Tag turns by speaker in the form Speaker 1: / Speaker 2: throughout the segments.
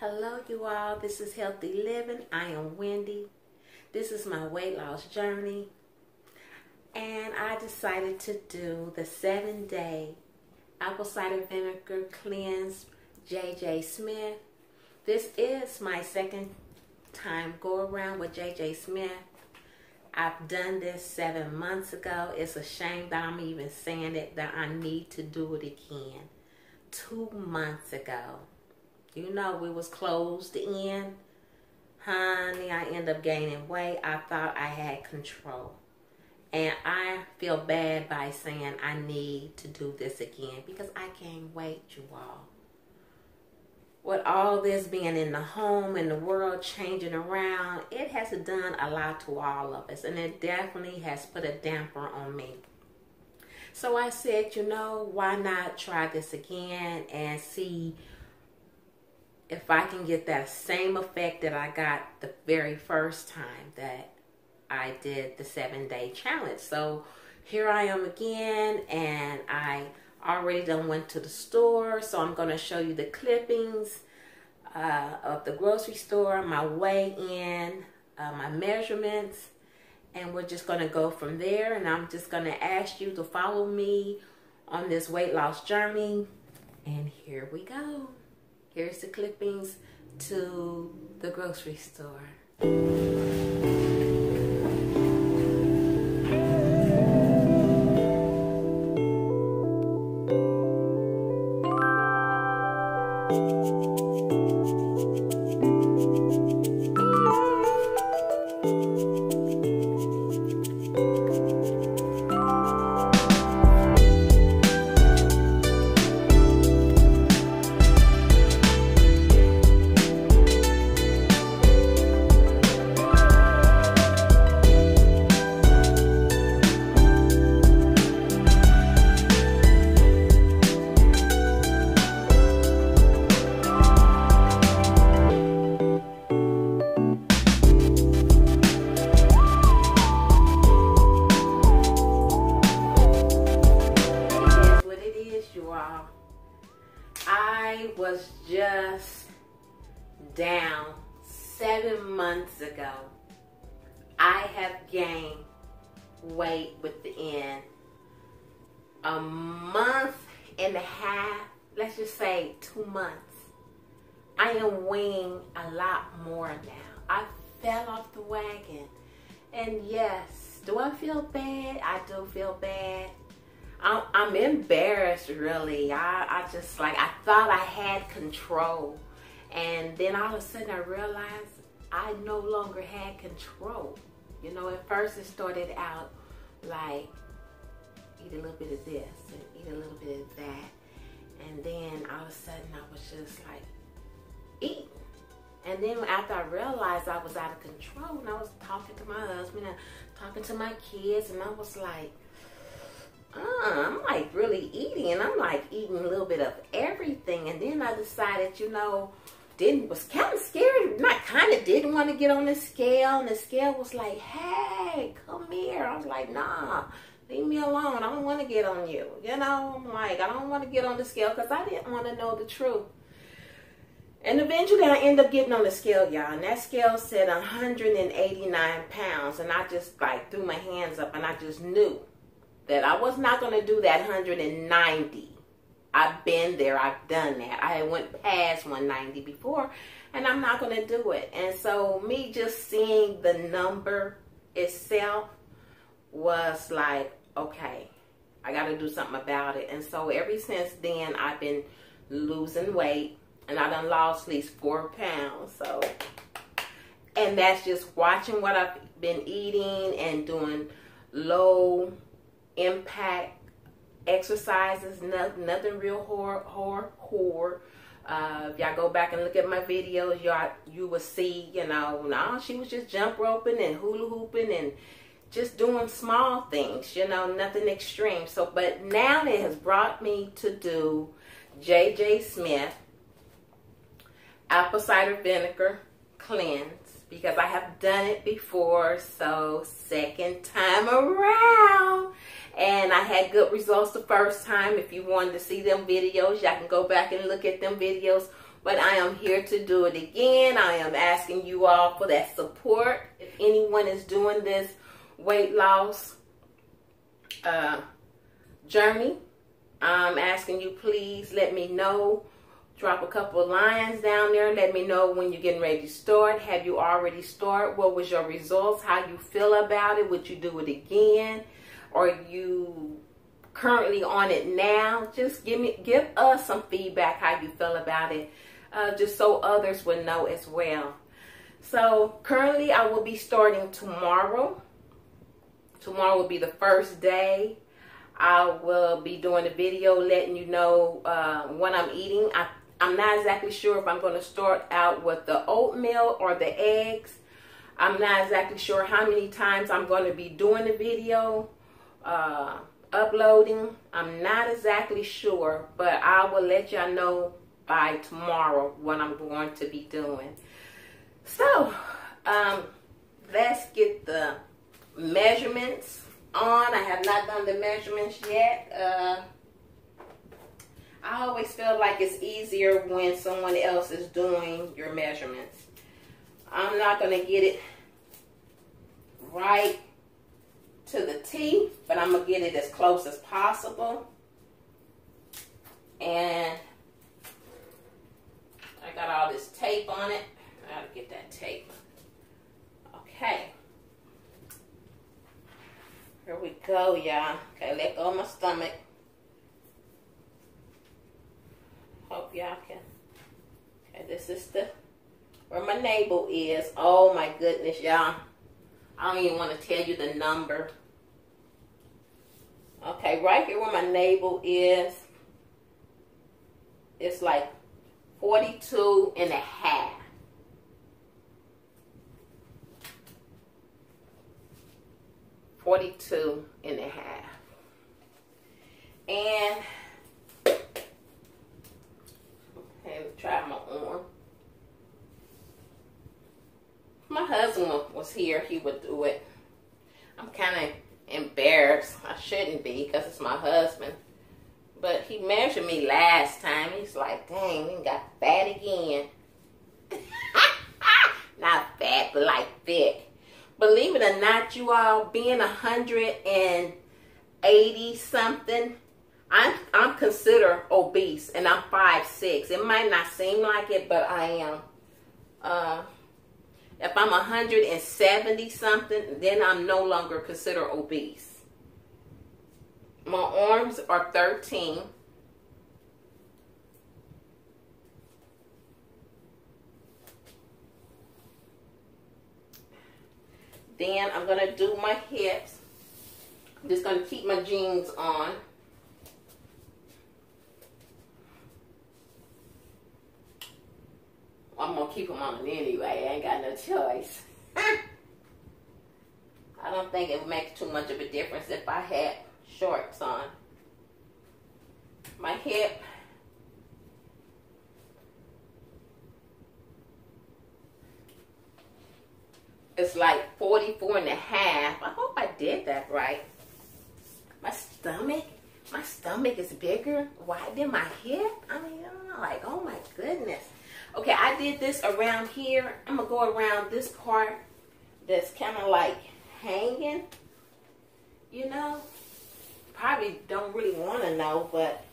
Speaker 1: Hello, you all. This is Healthy Living. I am Wendy. This is my weight loss journey. And I decided to do the seven day apple cider vinegar cleanse JJ Smith. This is my second time go around with JJ Smith. I've done this seven months ago. It's a shame that I'm even saying it, that I need to do it again. Two months ago. You know, we was closed in. Honey, I end up gaining weight. I thought I had control. And I feel bad by saying I need to do this again because I gained weight, you all. With all this being in the home and the world changing around, it has done a lot to all of us. And it definitely has put a damper on me. So I said, you know, why not try this again and see if I can get that same effect that I got the very first time that I did the seven day challenge. So here I am again and I already done went to the store. So I'm going to show you the clippings uh, of the grocery store, my weigh in, uh, my measurements, and we're just going to go from there. And I'm just going to ask you to follow me on this weight loss journey. And here we go. Here's the clippings to the grocery store. Seven months ago. I have gained weight within a month and a half, let's just say two months. I am weighing a lot more now. I fell off the wagon. And yes, do I feel bad? I do feel bad. I'm, embarrassed really. I, I just like, I thought I had control. And then all of a sudden I realized I no longer had control. You know, at first it started out like, eat a little bit of this and eat a little bit of that. And then all of a sudden I was just like, eat. And then after I realized I was out of control and I was talking to my husband and talking to my kids and I was like, uh, I'm like really eating and I'm like eating a little bit of everything. And then I decided, you know, didn't was kind of scared, not kind of didn't want to get on the scale. And the scale was like, hey, come here. I was like, nah, leave me alone. I don't want to get on you. You know, I'm like, I don't want to get on the scale because I didn't want to know the truth. And eventually I end up getting on the scale, y'all. And that scale said 189 pounds. And I just like threw my hands up and I just knew that I was not going to do that 190. I've been there. I've done that. I went past 190 before and I'm not going to do it. And so me just seeing the number itself was like, okay, I got to do something about it. And so ever since then, I've been losing weight and I done lost at least four pounds. So, and that's just watching what I've been eating and doing low impact exercises, nothing, nothing real hard, hard, core. Uh, if y'all go back and look at my videos, y'all you will see, you know, no, she was just jump roping and hula hooping and just doing small things, you know, nothing extreme. So, but now it has brought me to do JJ Smith apple cider vinegar cleanse because I have done it before. So, second time around and I had good results the first time. If you wanted to see them videos, y'all can go back and look at them videos but I am here to do it again. I am asking you all for that support. If anyone is doing this weight loss uh, journey, I'm asking you please let me know. Drop a couple lines down there. Let me know when you're getting ready to start. Have you already started? What was your results? How you feel about it? Would you do it again? Are you currently on it now? Just give me give us some feedback how you feel about it. Uh, just so others will know as well. So currently I will be starting tomorrow. Tomorrow will be the first day. I will be doing a video letting you know uh, what I'm eating. I, I'm not exactly sure if I'm going to start out with the oatmeal or the eggs. I'm not exactly sure how many times I'm going to be doing the video, uh, uploading. I'm not exactly sure, but I will let y'all know by tomorrow what I'm going to be doing. So, um, let's get the measurements on. I have not done the measurements yet. Uh, I always feel like it's easier when someone else is doing your measurements. I'm not going to get it right to the T, but I'm going to get it as close as possible. And I got all this tape on it. I got to get that tape. Okay. Here we go, y'all. Okay, let go of my stomach. Hope y'all can. Okay, this is the where my navel is. Oh my goodness, y'all. I don't even want to tell you the number. Okay, right here where my navel is, it's like 42 and a half. 42 and a half. And okay, try my arm. My husband was here, he would do it. I'm kind of embarrassed. I shouldn't be because it's my husband. But he measured me last time. He's like, dang, we got fat again. Not fat, but like thick believe it or not, you all, being 180 something, I'm, I'm considered obese and I'm 5'6". It might not seem like it, but I am. Uh, if I'm 170 something, then I'm no longer considered obese. My arms are 13. Then I'm going to do my hips. I'm just going to keep my jeans on. I'm to keep them on anyway. I ain't got no choice. I don't think it would make too much of a difference if I had shorts on. My hip It's like 44 and a half. I hope I did that right. My stomach, my stomach is bigger. Why did my hip? I mean, I'm like, oh my goodness. Okay, I did this around here. I'm going to go around this part that's kind of like hanging. You know? Probably don't really want to know, but...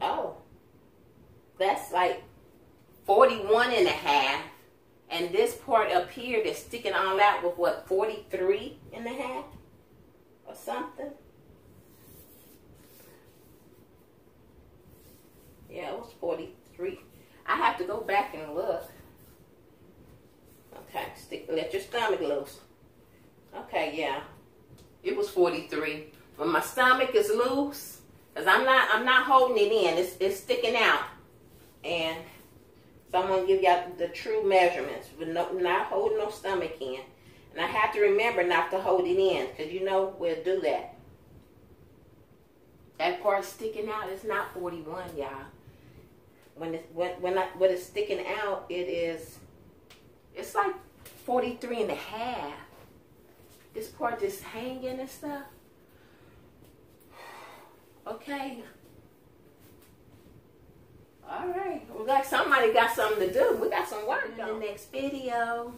Speaker 1: Oh. That's like 41 and a half. And this part up here that's sticking all out with what, 43 and a half or something? Yeah, it was 43. I have to go back and look. Okay, stick, let your stomach loose. Okay, yeah. It was 43. When my stomach is loose, because I'm not I'm not holding it in, it's it's sticking out. And so I'm going to give y'all the true measurements, but no, not holding no stomach in. And I have to remember not to hold it in, because you know we'll do that. That part sticking out is not 41, y'all when it, when when I, when it's sticking out, it is it's like 43 and a half. This part just hanging and stuff. Okay. All right. We got somebody got something to do. We got some work
Speaker 2: in the next video.